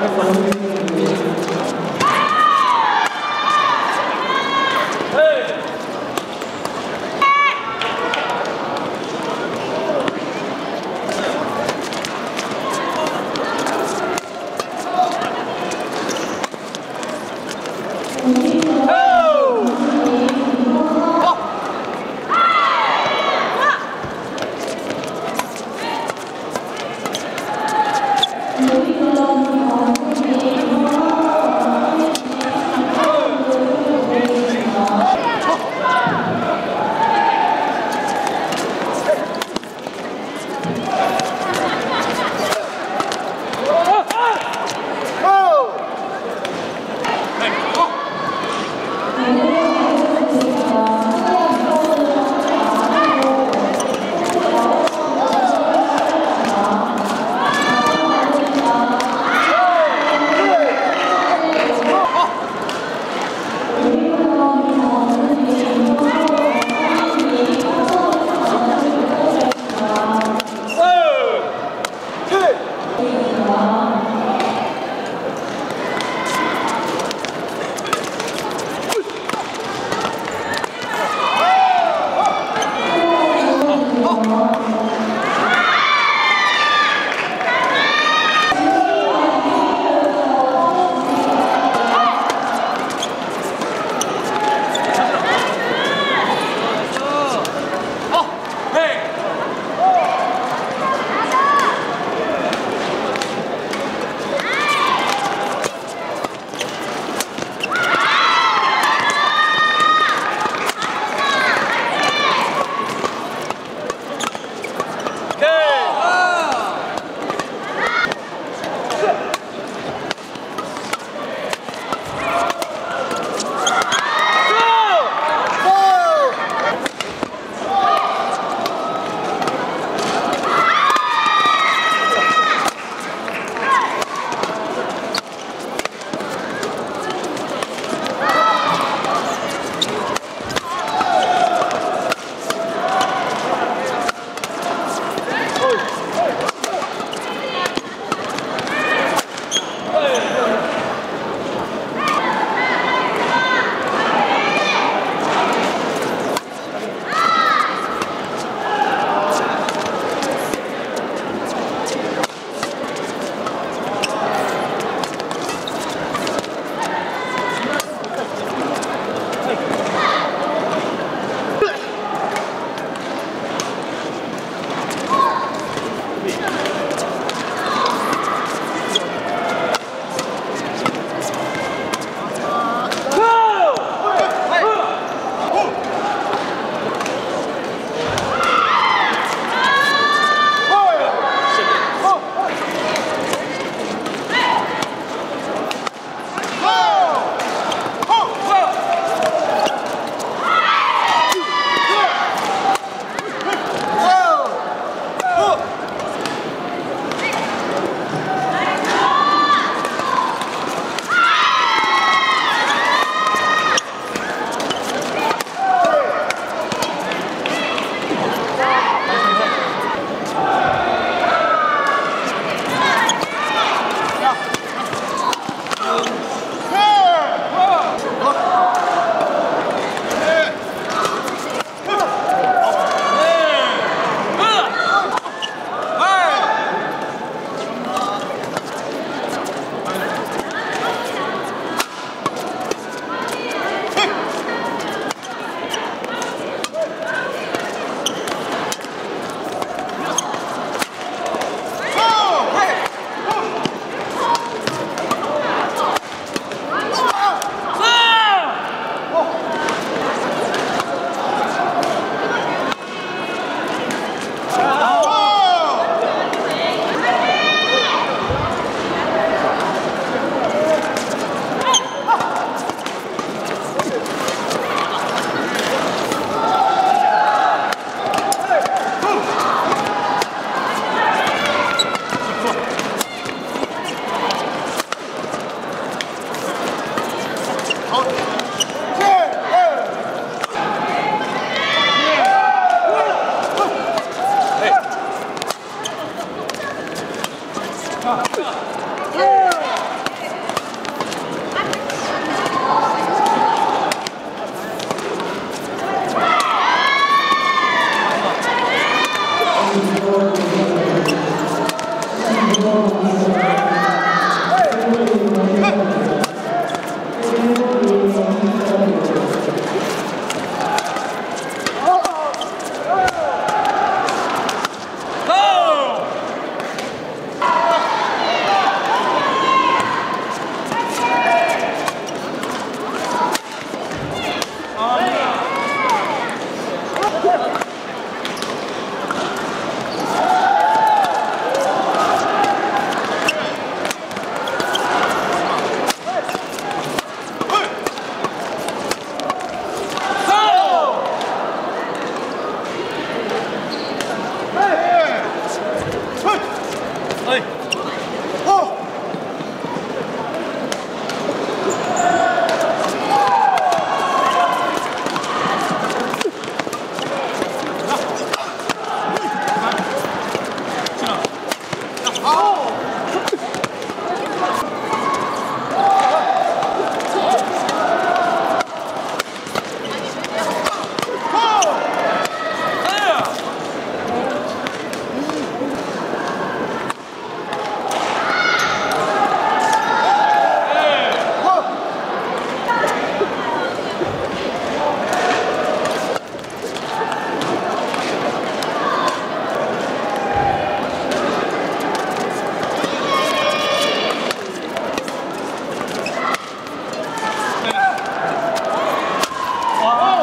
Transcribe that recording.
Thank mm -hmm. you. 예! 아